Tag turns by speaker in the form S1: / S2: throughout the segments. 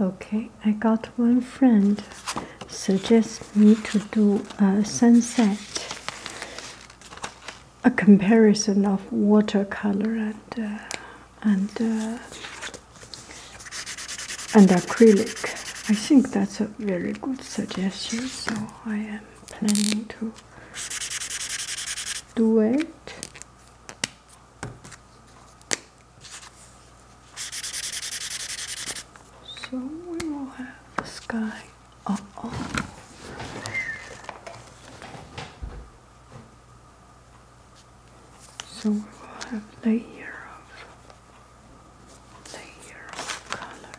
S1: Okay, I got one friend suggest me to do a sunset, a comparison of watercolor and uh, and uh, and acrylic. I think that's a very good suggestion. So I am planning to do it. So we will have the sky. Oh, oh. So we will have layer of layer of color.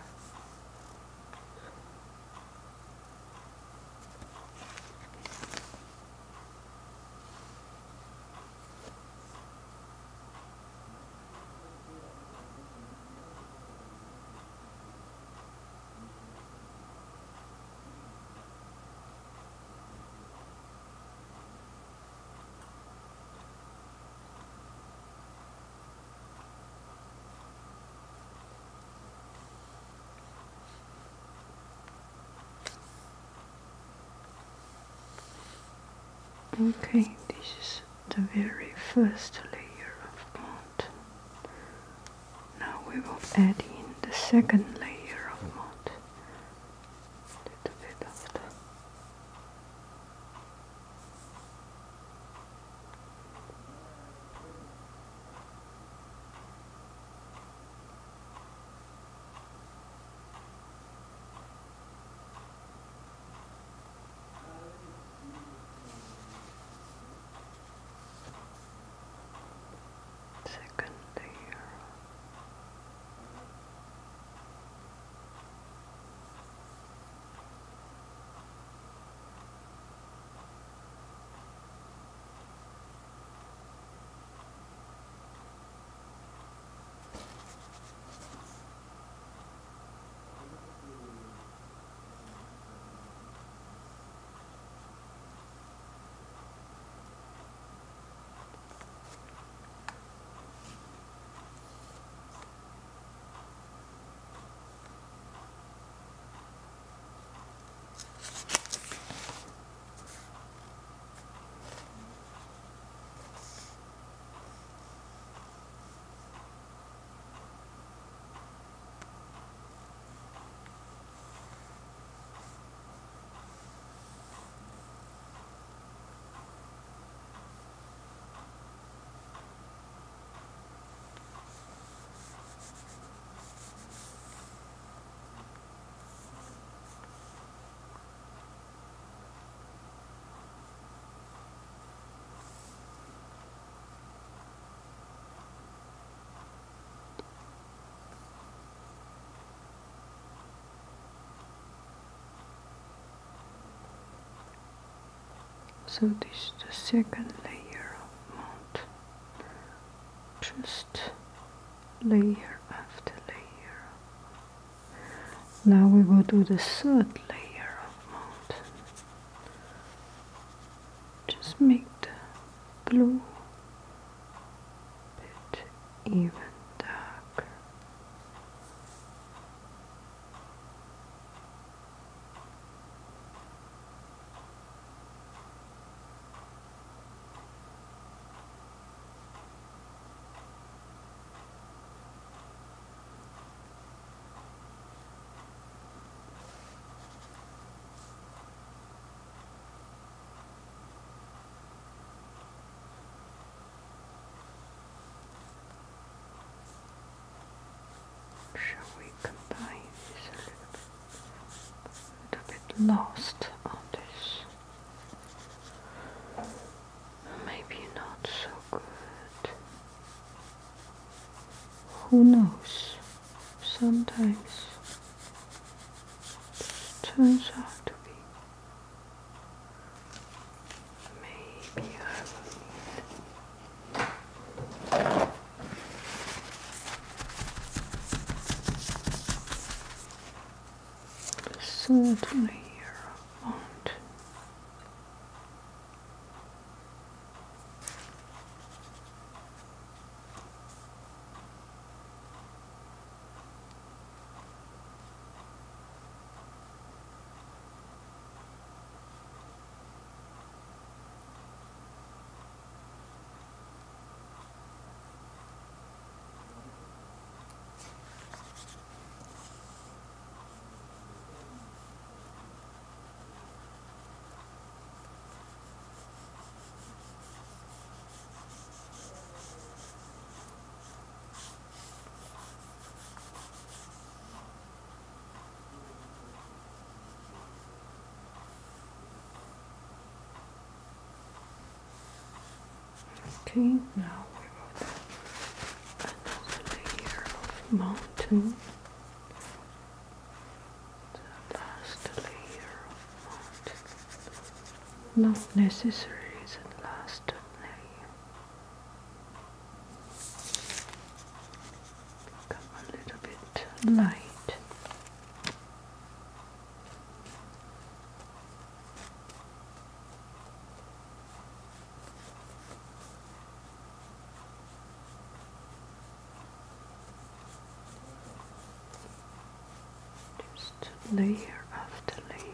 S1: Okay, this is the very first layer of mountain. Now we will add in the second second layer. So this is the second layer of mount. Just layer after layer. Now we will do the third layer of mountain. Just make the blue bit even darker. Shall we combine this a little bit? A little bit lost on this. Maybe not so good. Who knows? Sometimes this turns out to be. Maybe I will need the third layer of mountain. Okay, now another layer of mountain. The last layer of mountain. Not necessarily the last layer. Become a little bit light. Just layer after layer.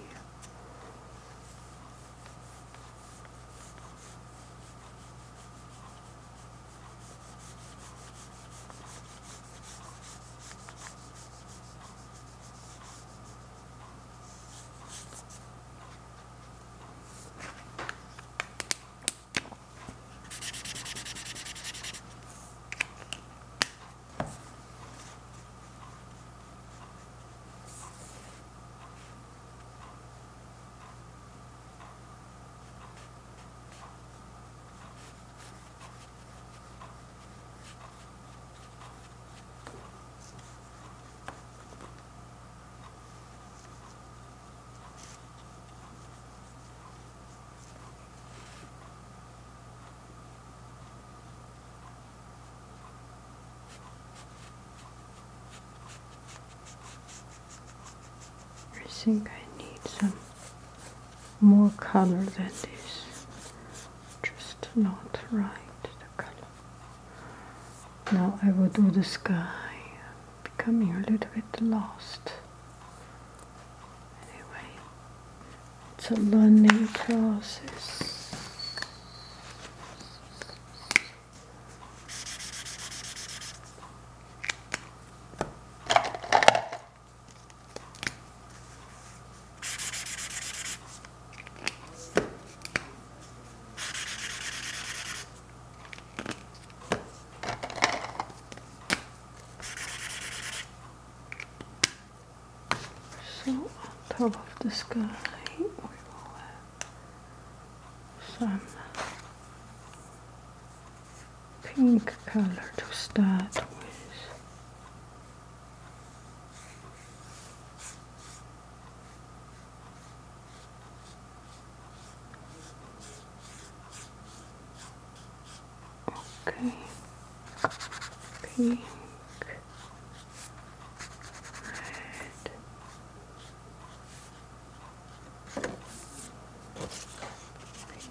S1: I think I need some more color than this. Just not right the color. Now I will do the sky. Becoming a little bit lost. Anyway, it's a learning process. So on top of the sky, we will have some pink color to start with. Okay, pink, red,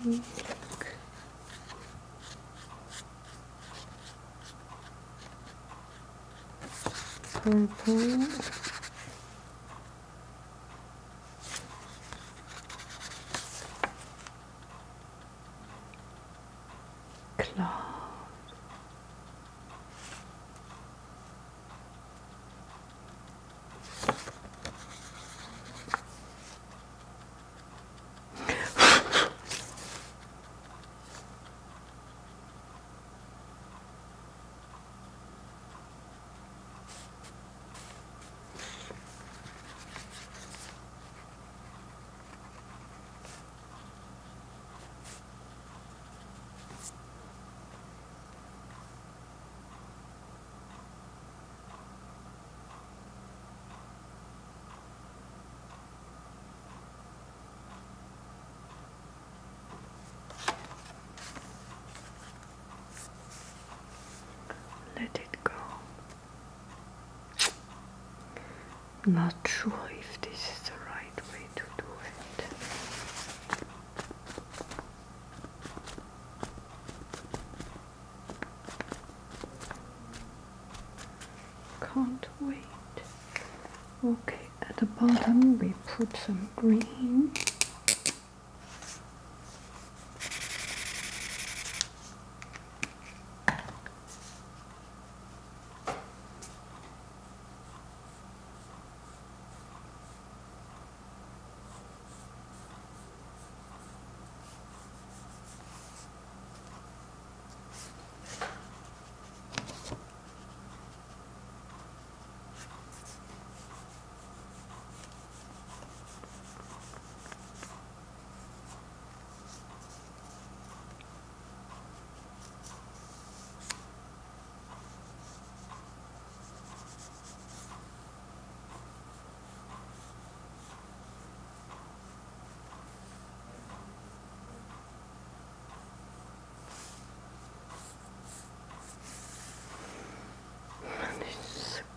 S1: pink, purple, Not sure if this is the right way to do it. Can't wait. Okay, at the bottom we put some green.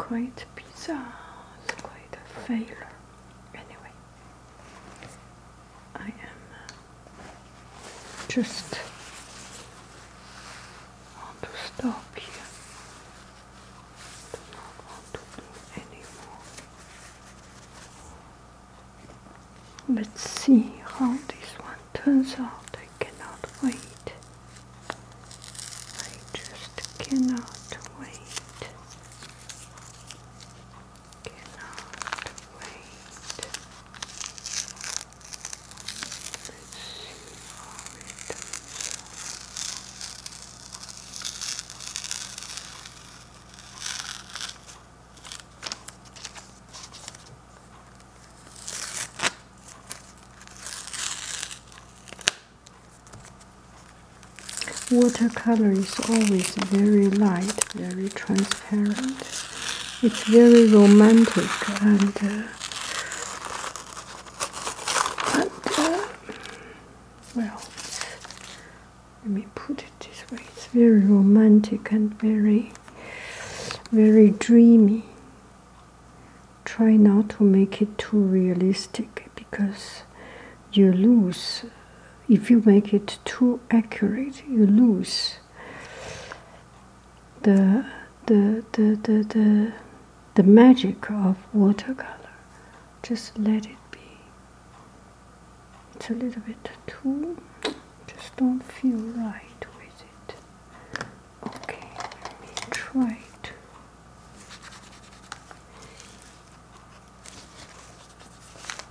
S1: Quite bizarre. It's quite a failure. Anyway, I am uh, just want to stop here. Do not want to do anymore. Let's see how this one turns out. I cannot wait. I just cannot wait. Cannot wait. Let's see how it turns Watercolor is always very light, very transparent. It's very romantic and, uh, and uh, well, let me put it this way: it's very romantic and very, very dreamy. Try not to make it too realistic because you lose if you make it too accurate, you lose the the the the the, the magic of watercolor. Just let it be. It's a little bit too just don't feel right with it. Okay, let me try to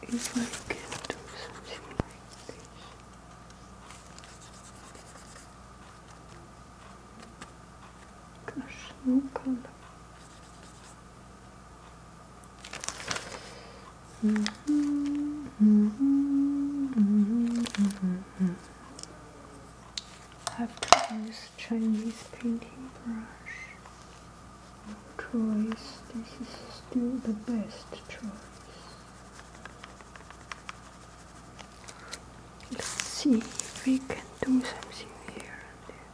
S1: if I can do something like this. Gosh, no have to use Chinese painting brush. No choice. This is still the best choice. Let's see if we can do something here and there.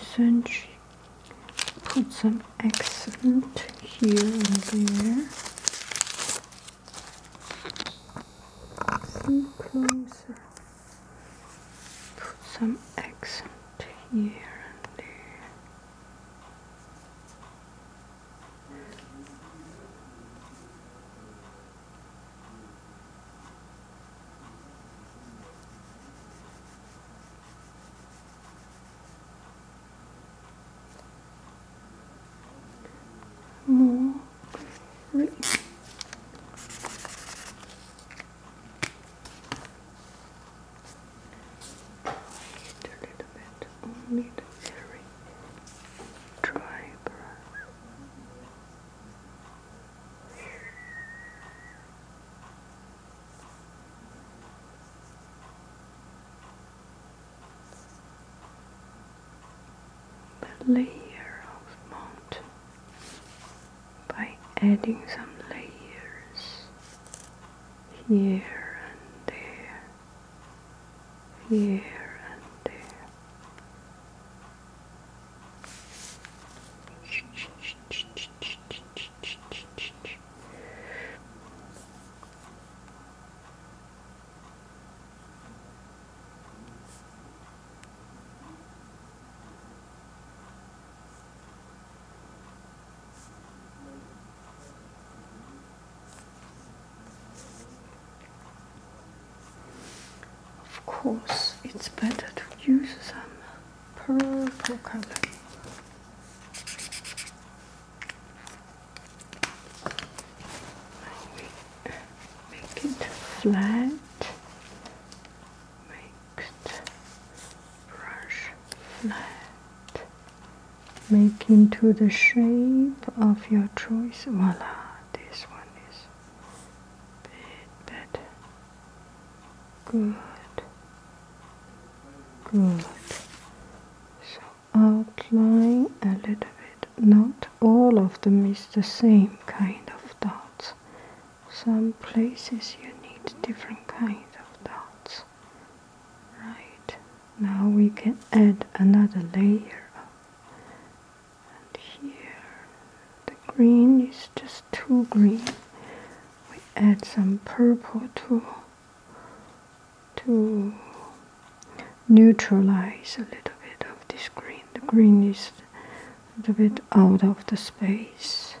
S1: Essentially, put some accent here and there. Come closer. Put some accent here and there. More free. It a little bit, only the very dry brush. The layer of mountain by adding some layers here and there, here and there. Of course, it's better to use some purple color. Make it flat. Make it brush flat. Make into the shape of your choice. Voila, this one is bit better. Good. Good. So outline a little bit. Not all of them is the same kind of dots. some places you need different kind of dots. Right. Now we can add another layer. And here the green is just too green. We add some purple to to neutralize a little bit of this green. The green is a little bit out of the space.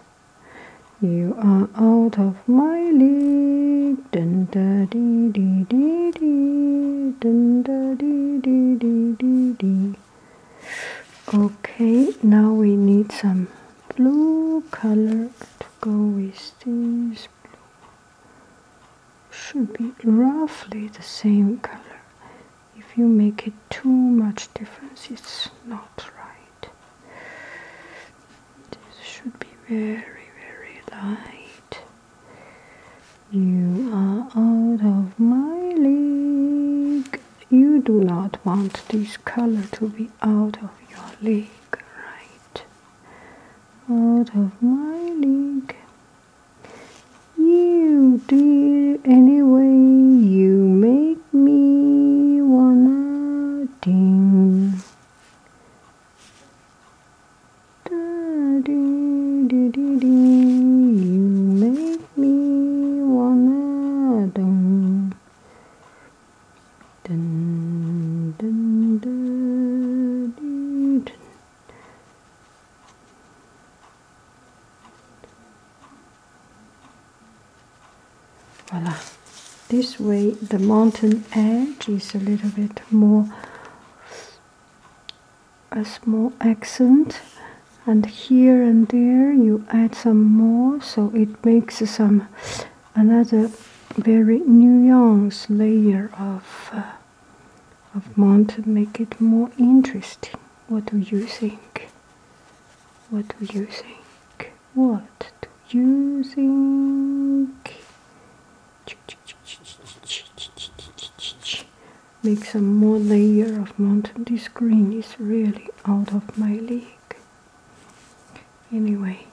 S1: You are out of my league. Dun da dee dee dee dee. Dun da dee dee dee dee dee. Okay, now we need some blue color to go with this blue. Should be roughly the same color. If you make it too much difference, it's not right. This should be very, light. You are out of my league. You do not want this color to be out of your league, right? Out of my league. You do anyway, you make me wanna ding. Da dee dee dee dee, you make me wanna ding. Dun dun dun dee, dun. Voila. This way the mountain a little bit more a small accent. And here and there you add some more so it makes some another very nuanced layer of uh, of mountain make it more interesting. What do you think? What do you think? What do you think make some more layer of mountain. This green is really out of my league. Anyway,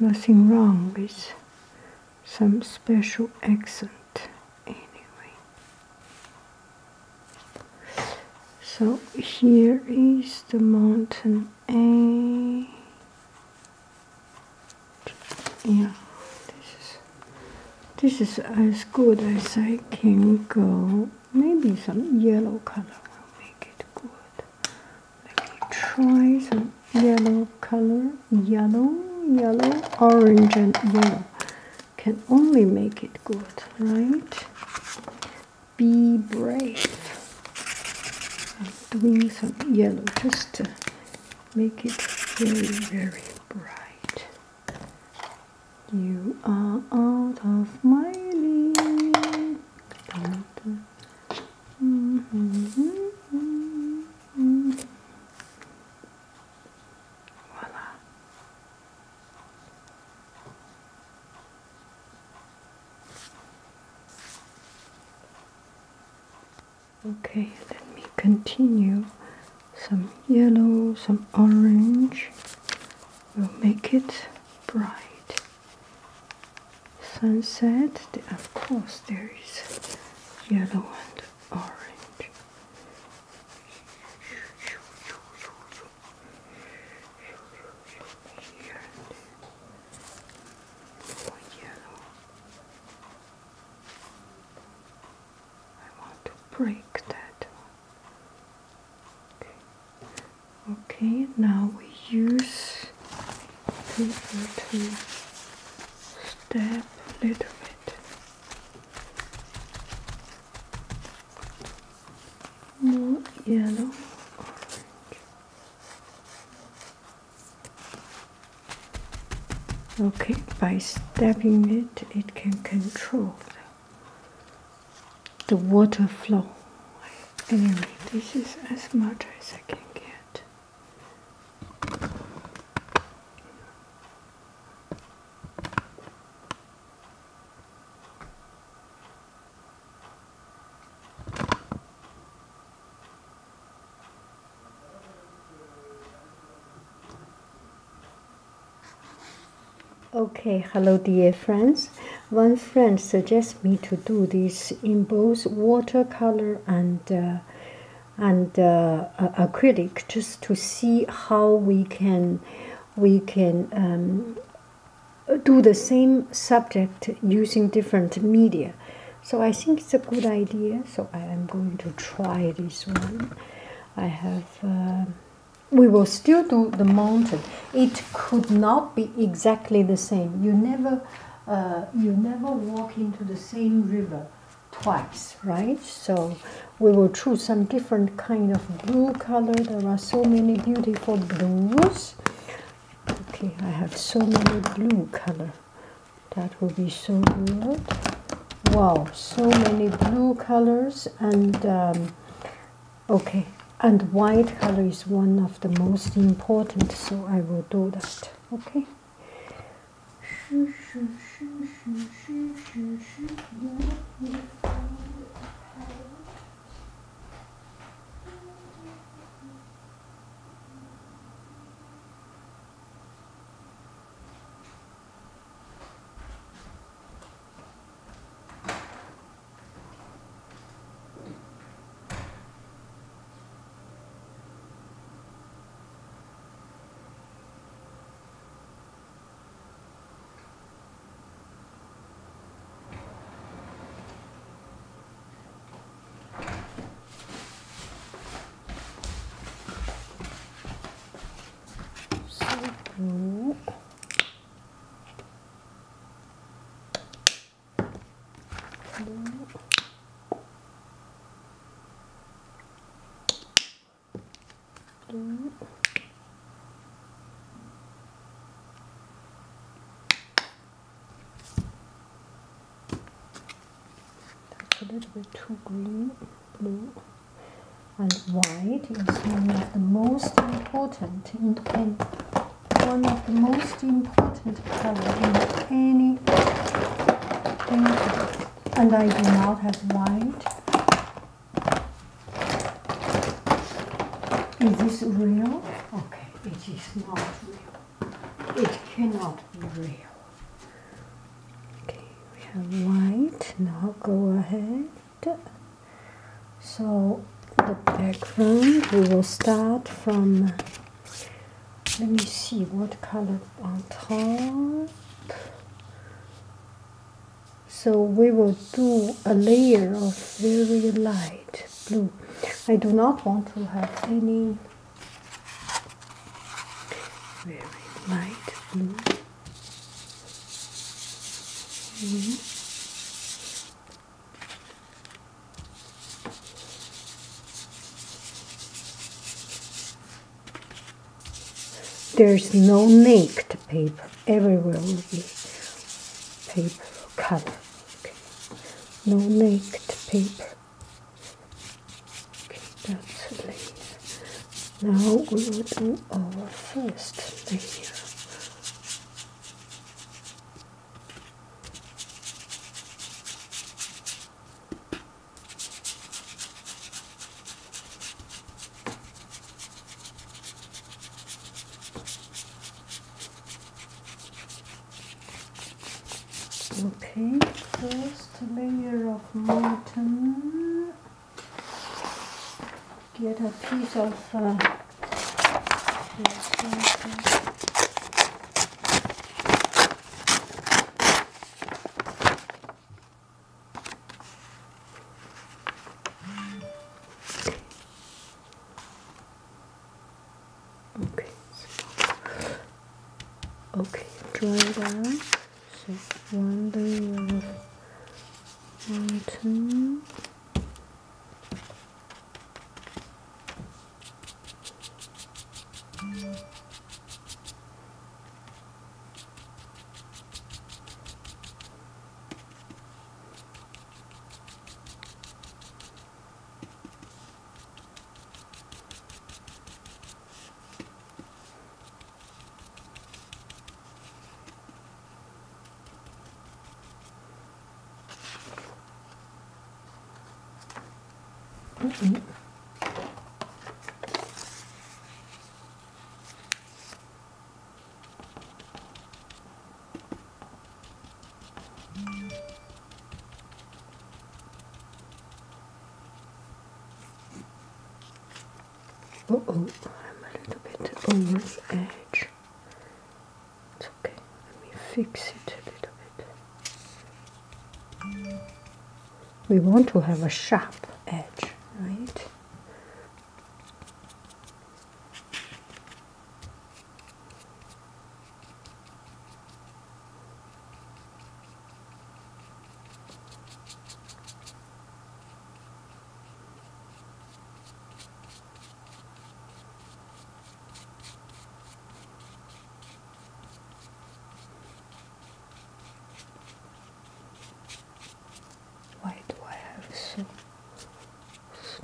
S1: nothing wrong with some special accent. Anyway, so here is the mountain A. Yeah, this is this is as good as I can go. Maybe some yellow color will make it good. Let me try some yellow color. Yellow, yellow, orange, and yellow can only make it good, right? Be brave. I'm doing some yellow just to make it very, very bright. You are out of my league. Dun, dun. Voila. Okay, let me continue. Some yellow, some orange will make it bright. Sunset, of course, there is yellow and orange. Here and there. More yellow. I want to break that one. Okay. Okay, now we use paper to step a little bit. More yellow, orange. Okay, by it, it can control the, the water flow. Anyway, this is as much as I can get. Okay, hello dear friends. one friend suggests me to do this in both watercolor and uh, and uh, acrylic just to see how we can we can um, do the same subject using different media. So i think it's a good idea. So i am going to try this one. I have uh, we will still do the mountain it could not be exactly the same you never uh, you never walk into the same river twice, right? So we will choose some different kind of blue color. There are so many beautiful blues. Okay, I have so many blue color. That will be so good. Wow, so many blue colors and um, okay, and white color is one of the most important, so I will do that. Okay. That's a little bit too green, blue and white. Is of the most important in, in one of the most important colors in any painting. And I do not have white. Is this real? Okay, it is not real. It cannot be real. Okay, we have white. Now go ahead. So the background, we will start from see what color on top so we will do a layer of very light blue. I do not want to have any very light blue. Mm -hmm. There's no naked paper. Everywhere will be paper color. Okay. No naked paper. Okay, that's a layer. Now we will do our first layer. Okay, first layer of molten. Get a piece of uh, Okay. Okay, dry it Mm. Uh oh, I'm a little bit over the edge. It's okay, let me fix it a little bit. We want to have a sharp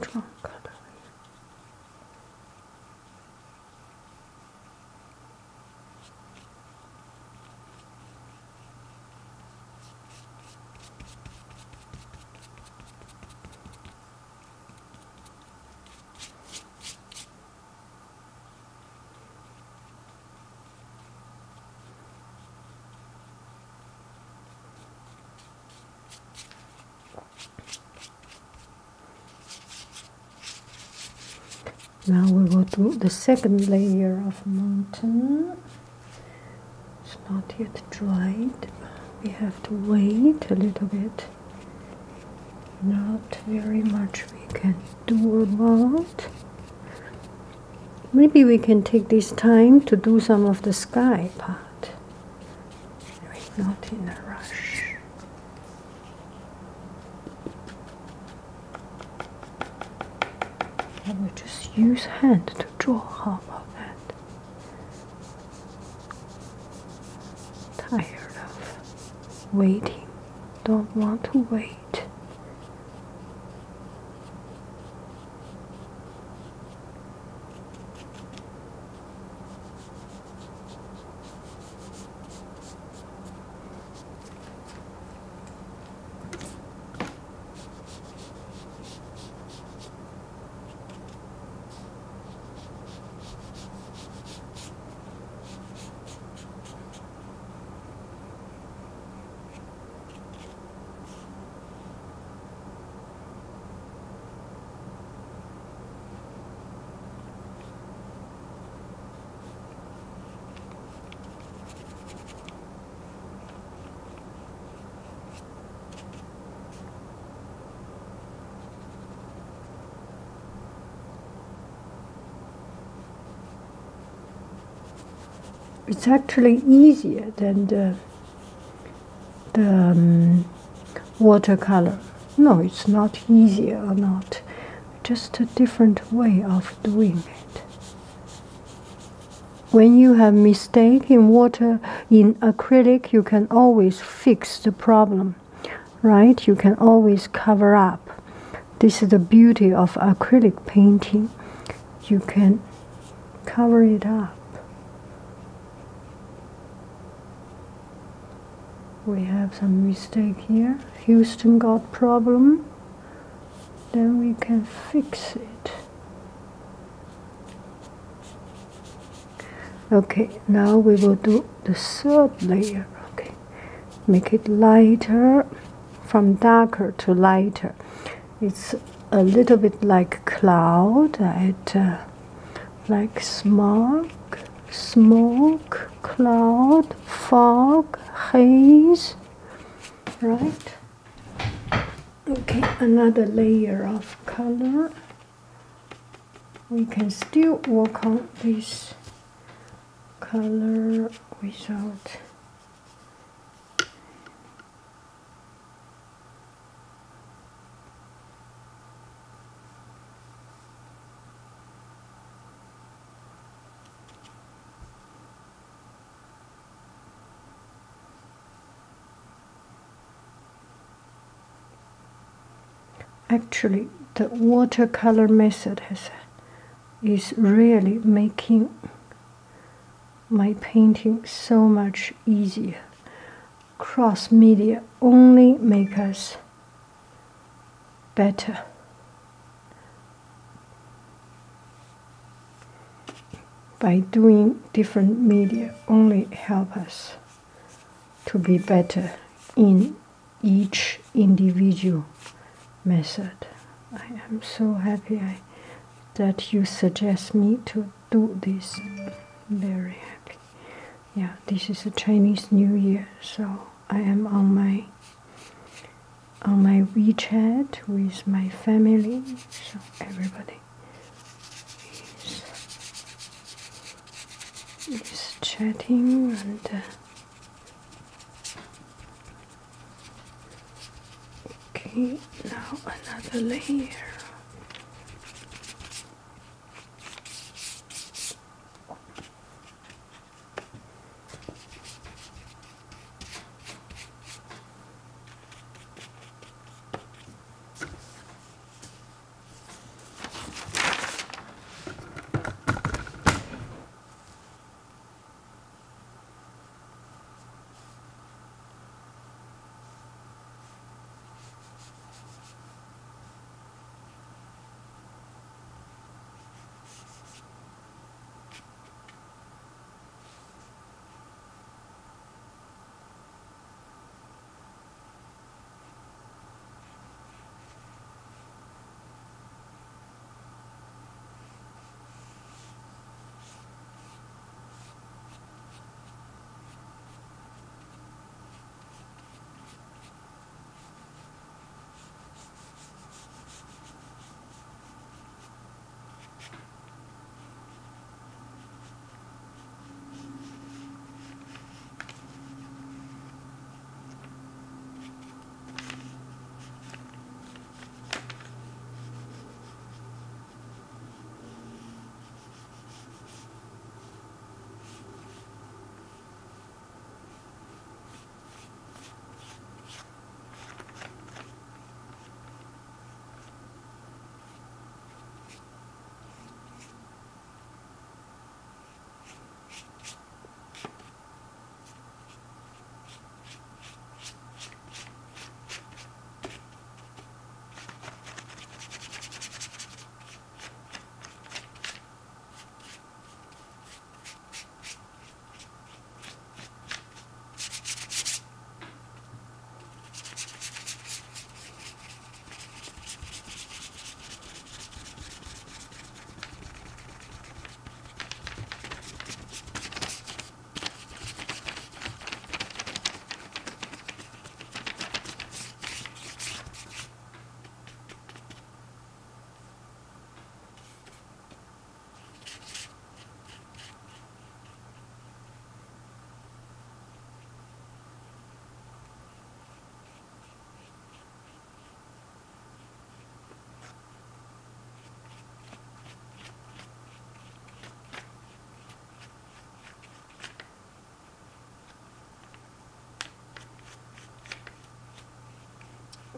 S1: strong color? Now we will do the second layer of mountain. It's not yet dried. We have to wait a little bit. Not very much we can do about. Maybe we can take this time to do some of the sky part. Not in a rush. I will just use hand to draw. How about that? Tired of waiting. Don't want to wait. It's actually easier than the the um, watercolor. No, it's not easier or not. Just a different way of doing it. When you have mistake in water in acrylic, you can always fix the problem, right? You can always cover up. This is the beauty of acrylic painting. You can cover it up. We have some mistake here. Houston got problem. Then we can fix it. Okay, now we will do the third layer. Okay, make it lighter from darker to lighter. It's a little bit like cloud, it, uh, like smog, smoke, cloud, fog, haze, right? Okay, another layer of color. We can still work on this color without actually the watercolor method has is really making my painting so much easier. Cross media only make us better. By doing different media only help us to be better in each individual method. I am so happy I that you suggest me to do this. Very happy. Yeah, this is a Chinese New Year, so I am on my on my WeChat with my family, so everybody is, is chatting and. Uh, now another layer.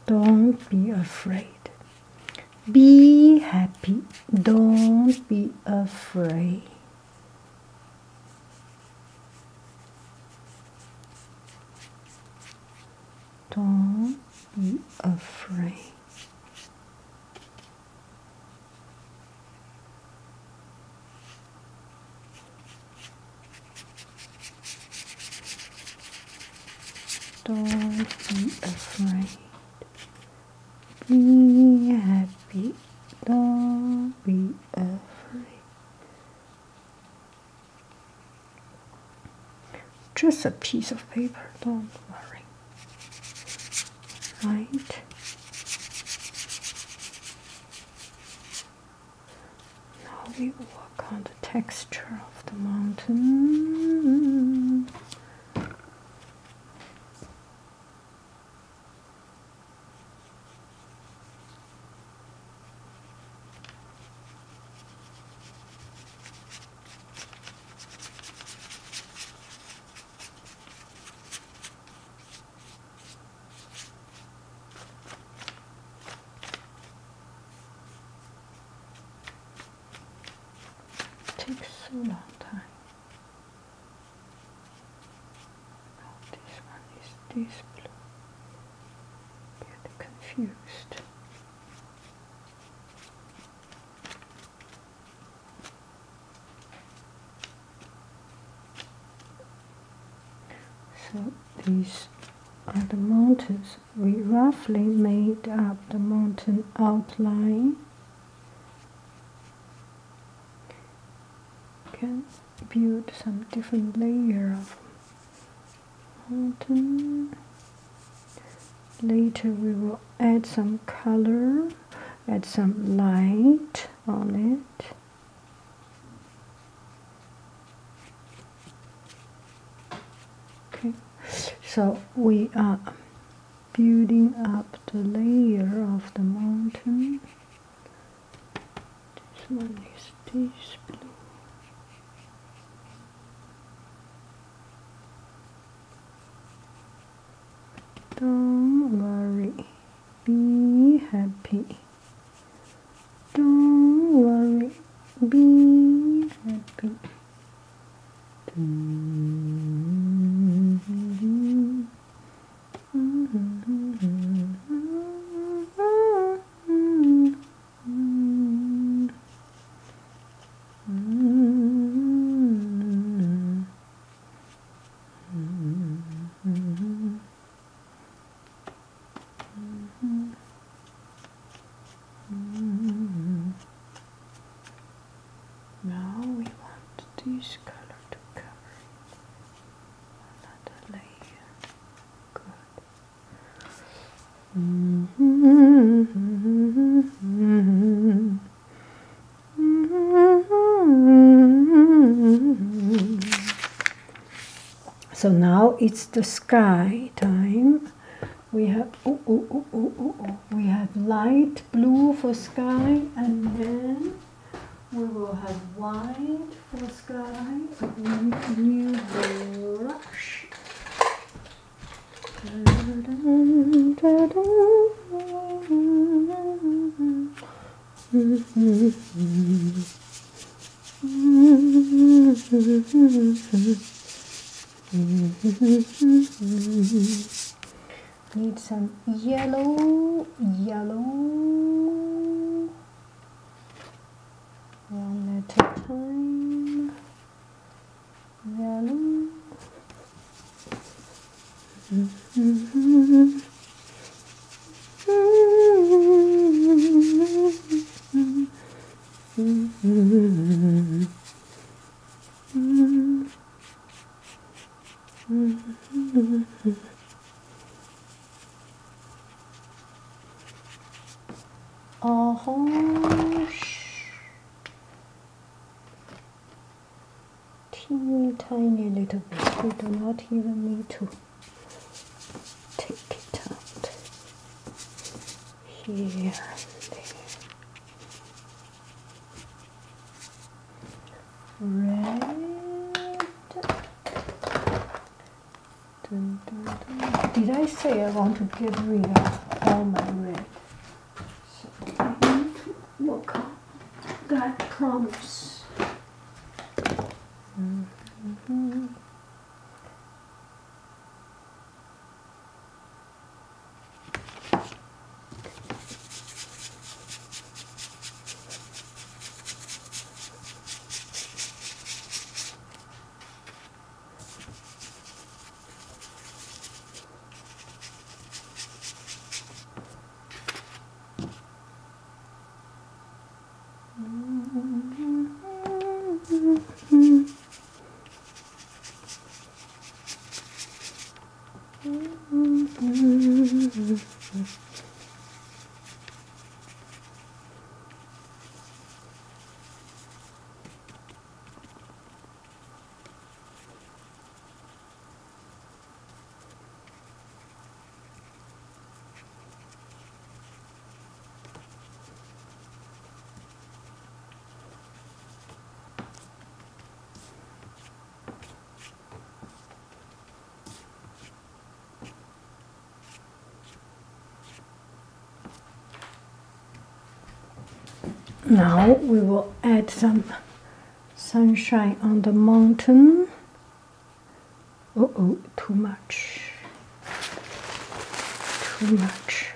S1: Don't be afraid. Be happy. Don't be afraid. Don't be afraid. Don't be afraid. Be happy. Don't be afraid. Just a piece of paper. Don't worry. Right. Now we work on the texture of the mountain. takes so long time. Oh, this one is this blue. Get confused. So these are the mountains. We roughly made up the mountain outline can build some different layer of mountain. Later we will add some color, add some light on it. Okay, so we are building up the layer of the mountain. This one is this blue. Don't worry, be happy. Don't worry, be happy. Now So now it's the sky time. We have oh, oh, oh, oh, oh, oh. we have light blue for sky and then we will have white for sky. A new brush. Need some yellow, yellow. One at a time. Yellow. Orange. Teeny tiny little bit. We do not even need to take it out. Here. Red. Dun, dun, dun. Did I say I want to get rid of all my red? So I need to work on that promise. Mhm. Now we will add some sunshine on the mountain. Oh, oh, too much. Too much,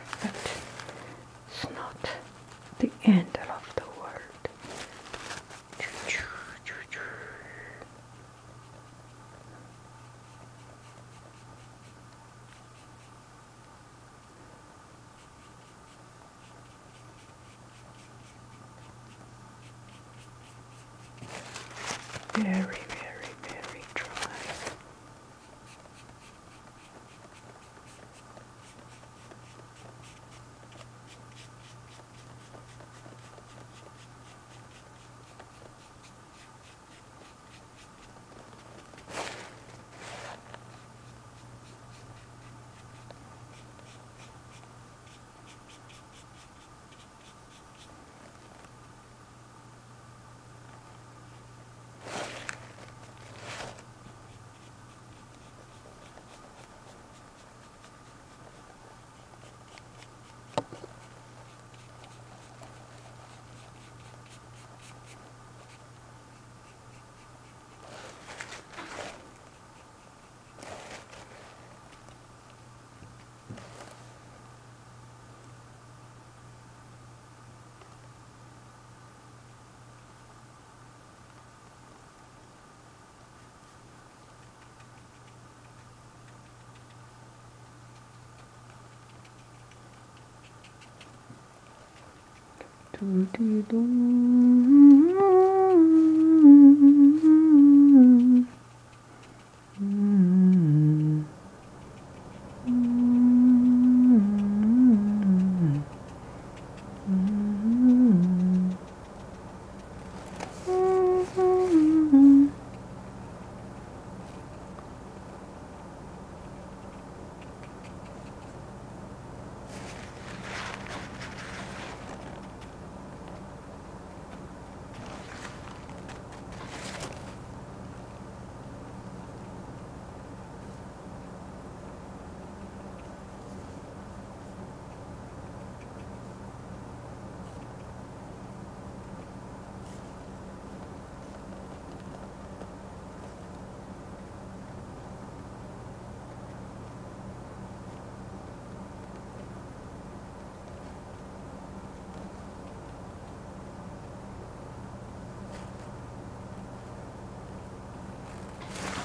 S1: 돌들도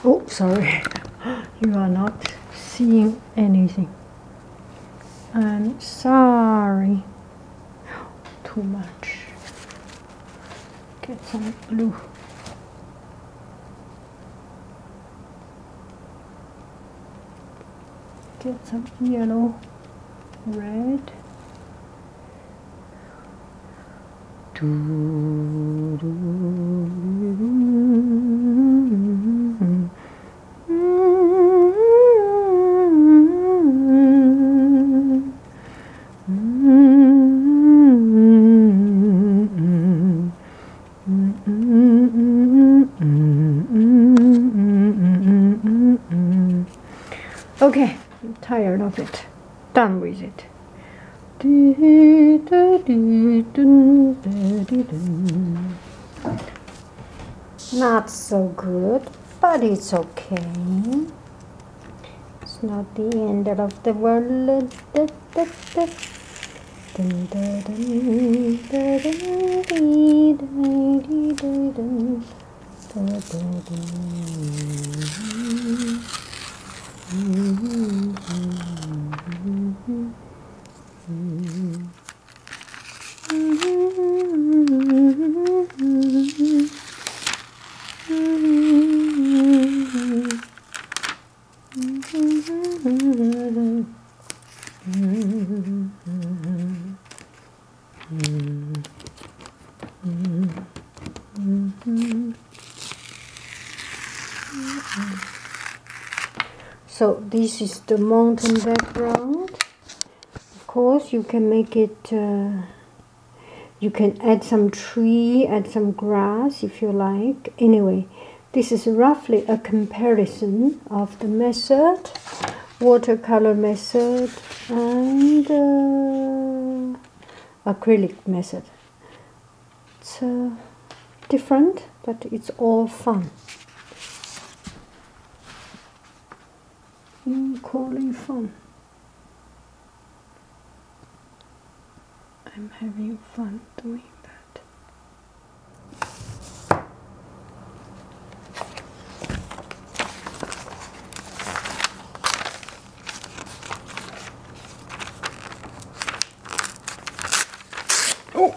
S1: Oh, sorry, you are not seeing anything. I'm sorry. Too much. Get some blue. Get some yellow, red. Okay, it. Done with it. Not so good, but it's okay. It's not the end of the world. So this is the mountain background. Course, you can make it. Uh, you can add some tree, add some grass if you like. Anyway, this is roughly a comparison of the method, watercolor method, and uh, acrylic method. It's uh, different, but it's all fun. Equally fun. I'm having fun doing that. Oh!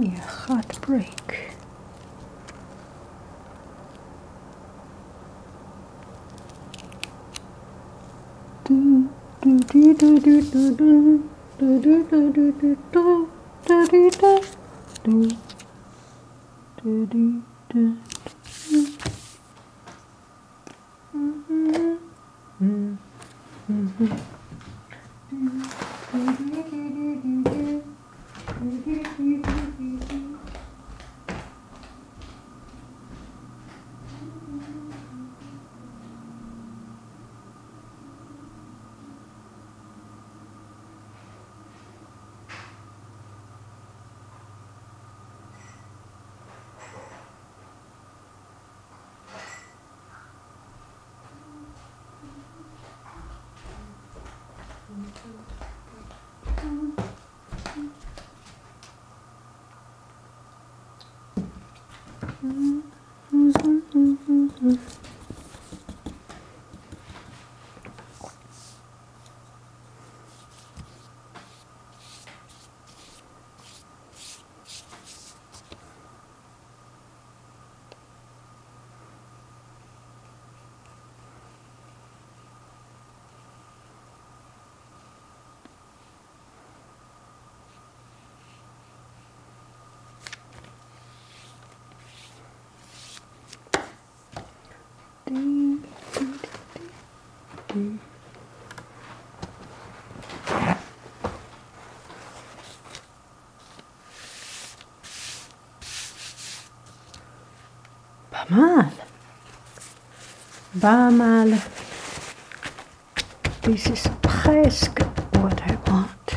S1: Yeah, heartbreak. Do do do do do do do do do do do do do do do do do do do Um, Pas mal. Pas mal. This is presque what I want.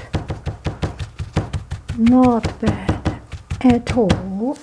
S1: Not bad at all.